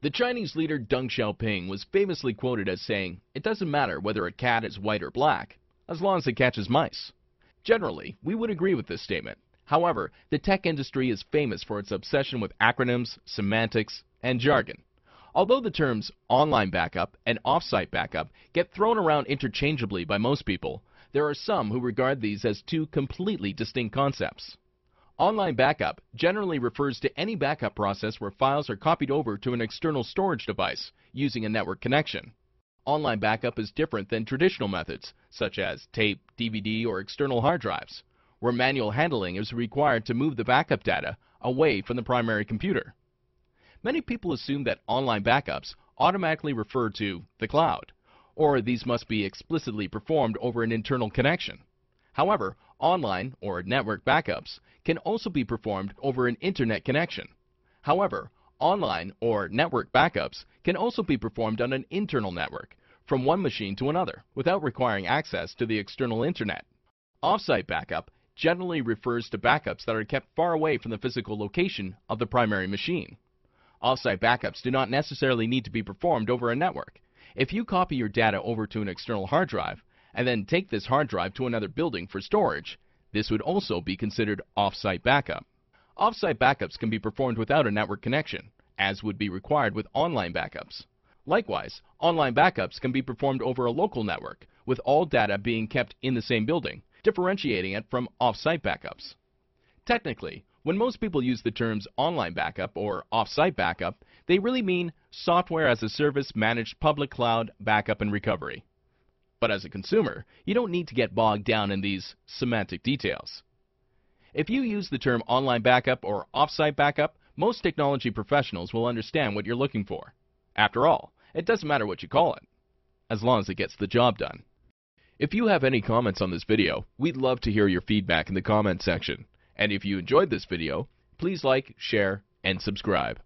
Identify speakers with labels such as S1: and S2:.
S1: The Chinese leader Deng Xiaoping was famously quoted as saying, It doesn't matter whether a cat is white or black, as long as it catches mice. Generally, we would agree with this statement. However, the tech industry is famous for its obsession with acronyms, semantics, and jargon. Although the terms online backup and offsite backup get thrown around interchangeably by most people, there are some who regard these as two completely distinct concepts. Online backup generally refers to any backup process where files are copied over to an external storage device using a network connection. Online backup is different than traditional methods, such as tape, DVD, or external hard drives, where manual handling is required to move the backup data away from the primary computer. Many people assume that online backups automatically refer to the cloud, or these must be explicitly performed over an internal connection. However, online or network backups can also be performed over an internet connection. However, online or network backups can also be performed on an internal network from one machine to another without requiring access to the external internet. Offsite backup generally refers to backups that are kept far away from the physical location of the primary machine. Offsite backups do not necessarily need to be performed over a network. If you copy your data over to an external hard drive, and then take this hard drive to another building for storage, this would also be considered off-site backup. Off-site backups can be performed without a network connection, as would be required with online backups. Likewise, online backups can be performed over a local network, with all data being kept in the same building, differentiating it from off-site backups. Technically, when most people use the terms online backup or off-site backup, they really mean software as a service managed public cloud backup and recovery. But as a consumer, you don't need to get bogged down in these semantic details. If you use the term online backup or offsite backup, most technology professionals will understand what you're looking for. After all, it doesn't matter what you call it, as long as it gets the job done. If you have any comments on this video, we'd love to hear your feedback in the comment section. And if you enjoyed this video, please like, share, and subscribe.